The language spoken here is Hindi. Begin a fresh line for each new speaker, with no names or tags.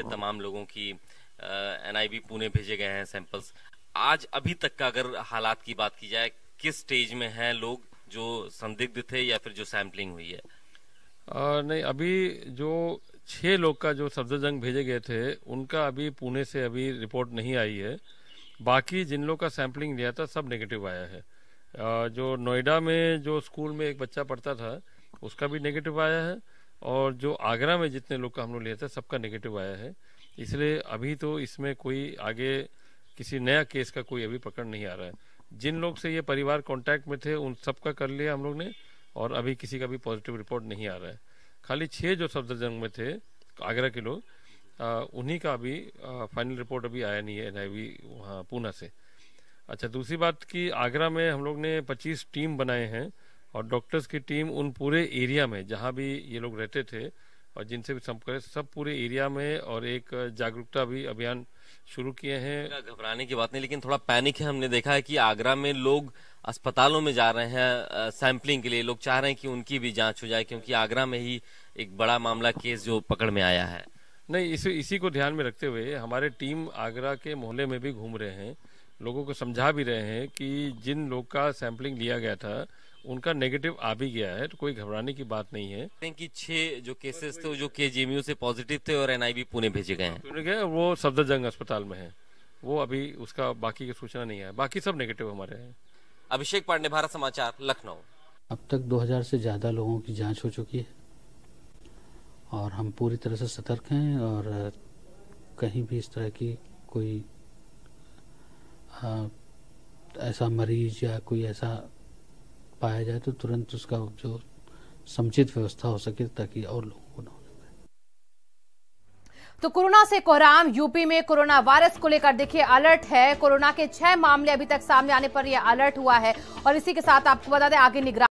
है तमाम लोगों की एनआईबी पुणे भेजे गए हैं सैंपल्स आज अभी तक का अगर हालात की बात की जाए किस स्टेज में हैं लोग जो संदिग्ध थे या फिर जो सैंपलिंग हुई है?
आ, नहीं अभी जो छह लोग का जो सफदरजंग भेजे गए थे उनका अभी पुणे से अभी रिपोर्ट नहीं आई है। बाकी जिन लोग का सैंपलिंग लिया था सब नेगेटिव आया है। आ, जो नोएडा में जो स्कूल में एक बच्चा पढ़ता था उसका भी नेगेटिव आया है। और जो आगरा में जितने लोग का हम लोग लिया था सबका नेगेटिव आया है। इसलिए अभी तो इसमें कोई आगे किसी नया केस का कोई अभी पकड़ नहीं आ रहा है। जिन लोग से ये परिवार कांटेक्ट में थे, उन सबका कर लिया हम लोग ने, और अभी किसी का भी पॉजिटिव रिपोर्ट नहीं आ रहा है। खाली छः जो सफदरजंग में थे, आगरा के लोग उन्हीं का अभी फाइनल रिपोर्ट अभी आया नहीं है एन आई वहाँ, पूना से। अच्छा दूसरी बात कि आगरा में हम लोग ने 25 टीम बनाए हैं। और डॉक्टर्स की टीम उन पूरे एरिया में जहाँ भी ये लोग रहते थे और जिनसे भी संपर्क सब पूरे एरिया में और एक जागरूकता भी अभियान शुरू किए हैं।
घबराने की बात नहीं लेकिन थोड़ा पैनिक है। हमने देखा है कि आगरा में लोग अस्पतालों में जा रहे हैं सैंपलिंग के लिए। लोग चाह रहे हैं कि उनकी भी जाँच हो जाए क्योंकि आगरा में ही एक बड़ा मामला केस जो पकड़ में आया है।
नहीं इसी इसी को ध्यान में रखते हुए हमारे टीम आगरा के मोहल्ले में भी घूम रहे हैं। लोगों को समझा भी रहे हैं कि जिन लोग का सैंपलिंग लिया गया था उनका नेगेटिव आ भी गया है तो कोई घबराने की बात नहीं है।
कि छह जो केसेस थे जो के से पॉजिटिव थे और एनआईबी पुणे भेजे गए हैं।
पुणे गए वो सफदरजंग अस्पताल में है। वो अभी उसका बाकी की सूचना नहीं है। बाकी सब नेगेटिव हमारे हैं।
अभिषेक पांडे भारत समाचार लखनऊ।
अब तक 2000 से ज़्यादा लोगों की जाँच हो चुकी है और हम पूरी तरह से सतर्क हैं और कहीं भी इस तरह की कोई आ, ऐसा मरीज़ या कोई ऐसा पाया जाए तो तुरंत उसका जो समुचित व्यवस्था हो सके ताकि और लोगों को ना
तो कोरोना से कोहराम, यूपी में कोरोना वायरस को लेकर देखिए अलर्ट है। कोरोना के छह मामले अभी तक सामने आने पर यह अलर्ट हुआ है और इसी के साथ आपको बता दें, आगे निगरानी